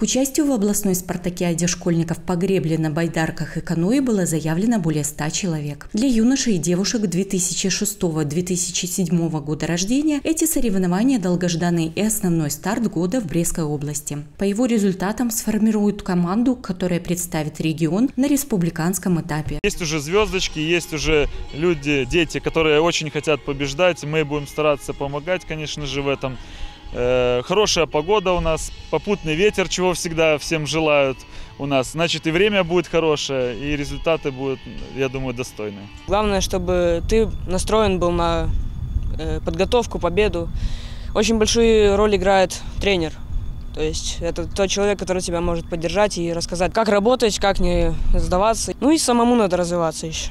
К участию в областной спартакиаде школьников по гребле на байдарках и каноэ было заявлено более 100 человек. Для юношей и девушек 2006-2007 года рождения эти соревнования долгожданный и основной старт года в Брестской области. По его результатам сформируют команду, которая представит регион на республиканском этапе. Есть уже звездочки, есть уже люди, дети, которые очень хотят побеждать. Мы будем стараться помогать, конечно же, в этом. Э, хорошая погода у нас, попутный ветер, чего всегда всем желают у нас. Значит, и время будет хорошее, и результаты будут, я думаю, достойные. Главное, чтобы ты настроен был на э, подготовку, победу. Очень большую роль играет тренер. То есть это тот человек, который тебя может поддержать и рассказать, как работать, как не сдаваться. Ну и самому надо развиваться еще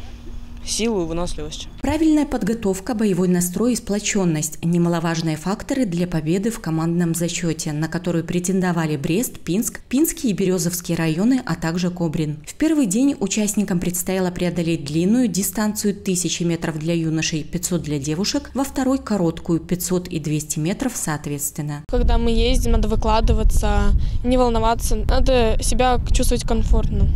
силу и выносливость. Правильная подготовка, боевой настрой и сплоченность – немаловажные факторы для победы в командном зачете, на который претендовали Брест, Пинск, Пинский и Березовские районы, а также Кобрин. В первый день участникам предстояло преодолеть длинную дистанцию 1000 метров для юношей, 500 для девушек, во второй – короткую 500 и 200 метров соответственно. Когда мы ездим, надо выкладываться, не волноваться, надо себя чувствовать комфортно.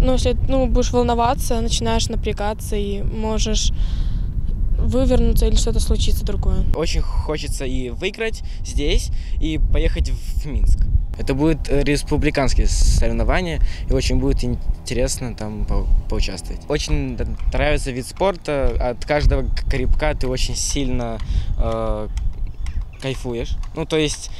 Ну, если ну, будешь волноваться, начинаешь напрягаться и можешь вывернуться или что-то случится другое. Очень хочется и выиграть здесь, и поехать в Минск. Это будет республиканские соревнования, и очень будет интересно там по поучаствовать. Очень нравится вид спорта, от каждого крепка ты очень сильно э, кайфуешь. Ну, то есть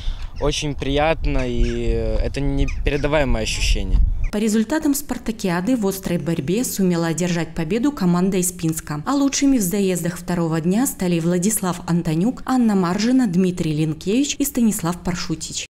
очень приятно, и это непередаваемое ощущение. По результатам спартакиады в острой борьбе сумела одержать победу команда из Пинска. А лучшими в заездах второго дня стали Владислав Антонюк, Анна Маржина, Дмитрий Линкевич и Станислав Паршутич.